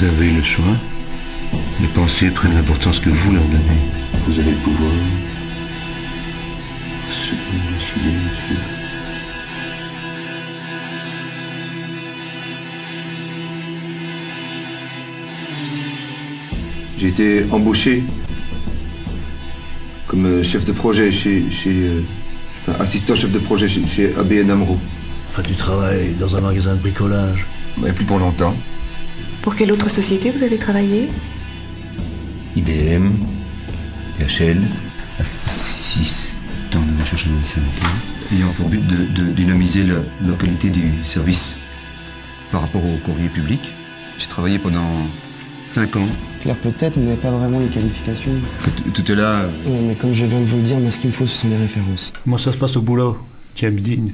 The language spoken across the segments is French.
Vous avez le choix. Les pensées prennent l'importance que vous leur donnez. Vous avez le pouvoir. Vous monsieur. J'ai été embauché comme euh, chef de projet chez, chez euh, enfin, assistant chef de projet chez, chez ABN Amro. Enfin, du travail dans un magasin de bricolage. Mais plus pour longtemps. Pour quelle autre société vous avez travaillé IBM, DHL, Assistant de recherche en santé. ayant pour but de, de dynamiser la localité du service par rapport au courrier public. J'ai travaillé pendant 5 ans. Claire peut-être, mais pas vraiment les qualifications. Tout est là. mais comme je viens de vous le dire, moi ce qu'il me faut ce sont des références. Comment ça se passe au boulot James Dean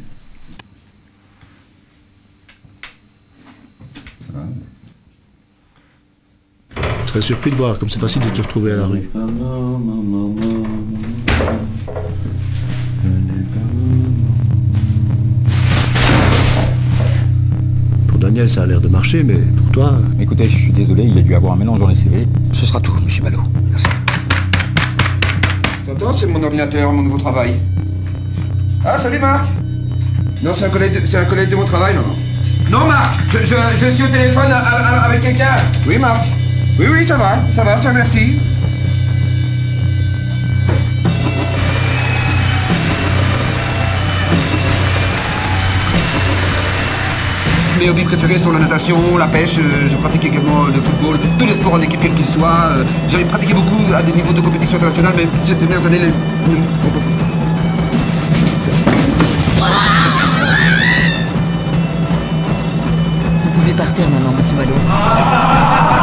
Je serais surpris de voir comme c'est facile de te retrouver à la rue. Pour Daniel, ça a l'air de marcher, mais pour toi, Écoutez, je suis désolé, il a dû avoir un mélange dans les CV. Ce sera tout, monsieur Malo. Merci. T'entends, c'est mon ordinateur, mon nouveau travail. Ah, salut Marc Non, c'est un collègue de, c'est un collègue de mon travail, non Non, Non, Marc je, je, je suis au téléphone a- a- avec quelqu'un. Oui, Marc Oui, oui, ça va, ça va, je te remercie. Mes hobbies préférés sont la natation, la pêche, euh, je pratique également le football, tous les sports en équipe quels qu'ils soient. euh, J'en ai pratiqué beaucoup à des niveaux de compétition internationale, mais ces dernières années, les... Vous pouvez partir maintenant, monsieur Malo.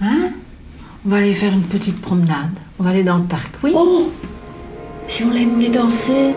Hein? On va aller faire une petite promenade. On va aller dans le parc, oui? Oh! Si on l'a amené danser